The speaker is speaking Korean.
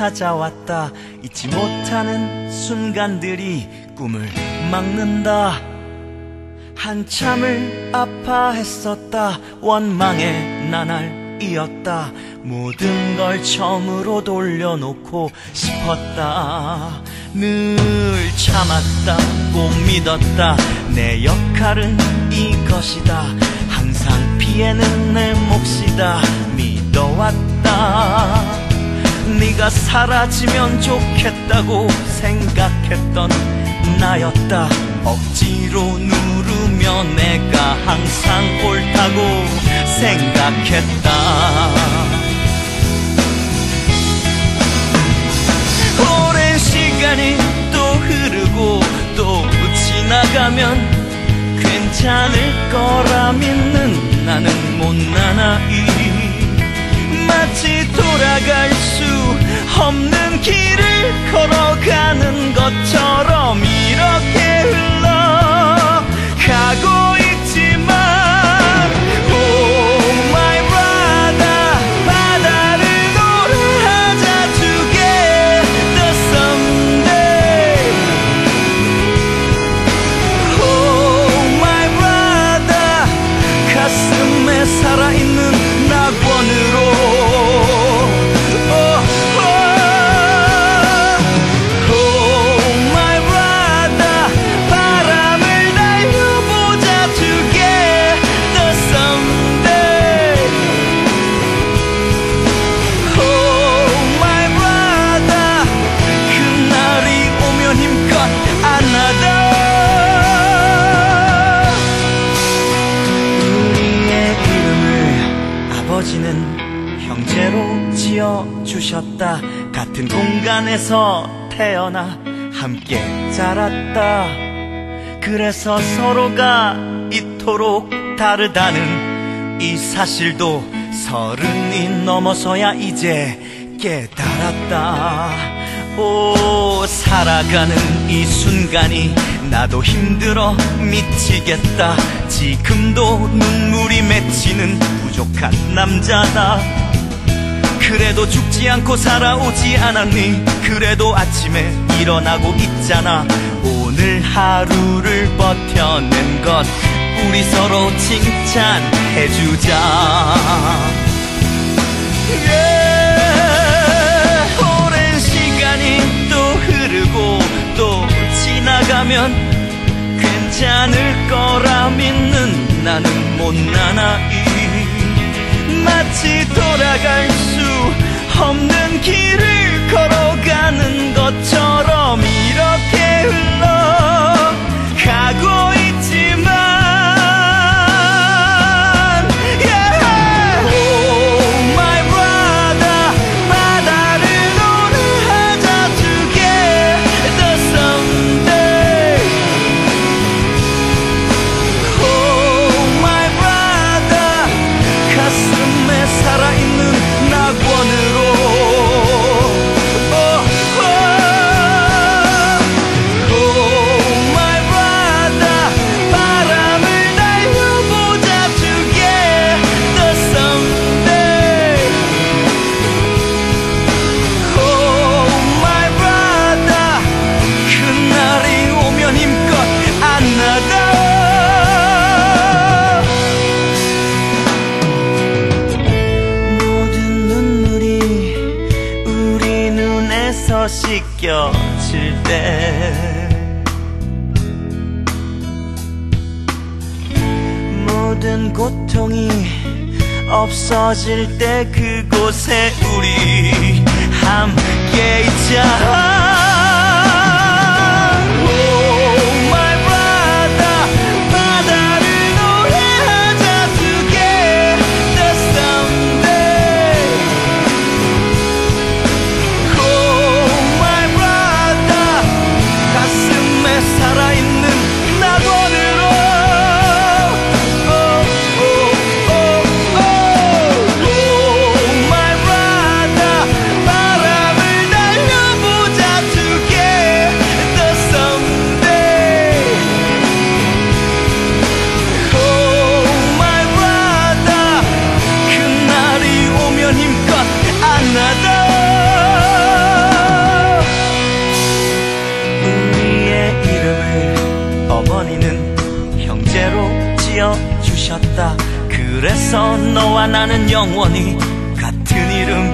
찾아왔다. 잊지 못하는 순간들이 꿈을 막는다. 한참을 아파했었다. 원망의 나날이었다. 모든 걸 처음으로 돌려놓고 싶었다. 늘 참았다. 꼭 믿었다. 내 역할은 이것이다. 항상 피해는 내 몫이다. 믿어왔다 사라지면 좋겠다고 생각했던 나였다. 억지로 누르며 내가 항상 옳다고 생각했다. 오랜 시간이 또 흐르고 또 지나가면 괜찮을 거라 믿는 나는 못난 아이 돌아갈 수 없는 길을 걸어가는 것처럼 지어주셨다. 같은 공간에서 태어나 함께 자랐다. 그래서 서로가 이토록 다르다는 이 사실도 서른이 넘어서야 이제 깨달았다. 오 살아가는 이 순간이 나도 힘들어 미치겠다. 지금도 눈물이 맺히는 부족한 남자다 그래도 죽지 않고 살아오지 않았니? 그래도 아침에 일어나고 있잖아. 오늘 하루를 버텨낸 것 우리 서로 칭찬해주자. 예, 오랜 시간이 또 흐르고 또 지나가면 괜찮을 거라 믿는 나는 못난 아이. 마치 돌아갈 수 없는 씻겨질 때. 모든 고통이 없어질 때 그곳에 우리 함께 있자 너와 나는 영원히 같은 이름